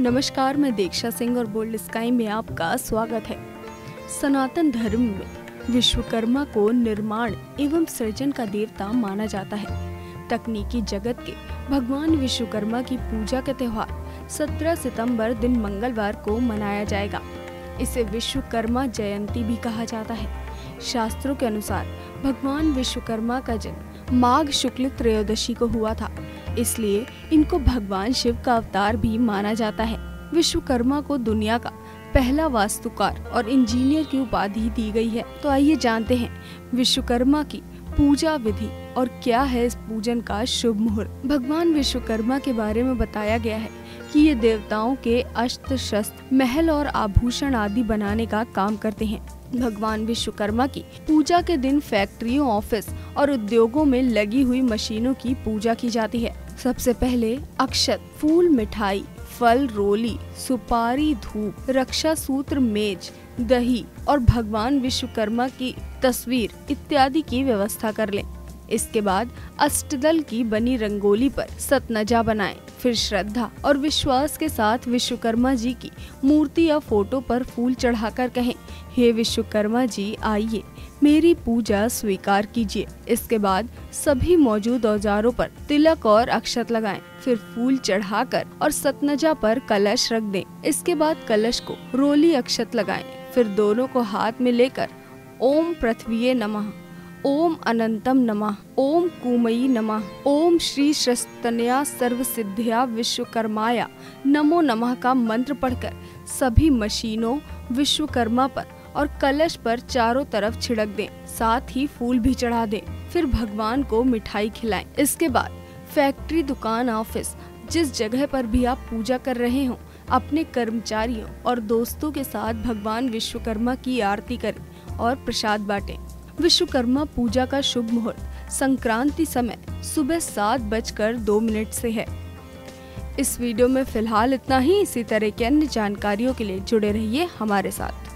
नमस्कार, मैं दीक्षा सिंह और बोल्ड स्काई में आपका स्वागत है। सनातन धर्म में विश्वकर्मा को निर्माण एवं सृजन का देवता माना जाता है। तकनीकी जगत के भगवान विश्वकर्मा की पूजा का त्योहार 17 सितंबर दिन मंगलवार को मनाया जाएगा। इसे विश्वकर्मा जयंती भी कहा जाता है। शास्त्रों के अनुसार भगवान विश्वकर्मा का जन्म माघ शुक्ल त्रयोदशी को हुआ था। इसलिए इनको भगवान शिव का अवतार भी माना जाता है। विश्वकर्मा को दुनिया का पहला वास्तुकार और इंजीनियर की उपाधि दी गई है। तो आइए जानते हैं, विश्वकर्मा की पूजा विधि और क्या है इस पूजन का शुभ मुहूर्त? भगवान विश्वकर्मा के बारे में बताया गया है कि ये देवताओं के अस्त्र शस्त्र, महल और आभूषण आदि बनाने का काम करते हैं। भगवान विश्वकर्मा की पूजा के दिन फैक्ट्रियों, ऑफ़िस और उद्योगों में लगी हुई मशीनों की पूजा की जाती है। सबसे पहले अक्षत फूल मिठाई फल रोली सुपारी धूप रक्षा सूत्र मेज दही और भगवान विश्वकर्मा की तस्वीर इत्यादि की व्यवस्था कर लें। इसके बाद अष्टदल की बनी रंगोली पर सतनजा बनाएँ, फिर श्रद्धा और विश्वास के साथ विश्वकर्मा जी की मूर्ति या फ़ोटो पर फूल चढ़ाकर कहें हे विश्वकर्मा जी आइए मेरी पूजा स्वीकार कीजिए। इसके बाद सभी मौजूद औजारों पर तिलक और अक्षत लगाएँ, फिर फूल चढ़ाकर और सतनजा पर कलश रख दें। इसके बाद कलश को रोली अक्षत लगाएँ, फिर दोनों को हाथ में लेकर ओम पृथ्वी नमः। ओम अनंतम नमः। ओम कुमयी नमः। ओम श्री श्रस्तनया सर्व सिद्धिया विश्वकर्माया। नमो नमः का मंत्र पढ़कर सभी मशीनों, विश्वकर्मा पर और कलश पर चारों तरफ़ छिड़क दें। साथ ही फूल भी चढ़ा दें। फिर भगवान को मिठाई खिलाएँ। इसके बाद फैक्ट्री, दुकान, ऑफ़िस, जिस जगह पर भी आप पूजा कर रहे हो, अपने कर्मचारियों और दोस्तों के साथ भगवान विश्वकर्मा की आरती करें और प्रसाद बांटें। विश्वकर्मा पूजा का शुभ मुहूर्त संक्रांति समय सुबह सात बजकर दो मिनट से है। इस वीडियो में फ़िलहाल इतना ही। इसी तरह की अन्य जानकारियों के लिए जुड़े रहिए हमारे साथ।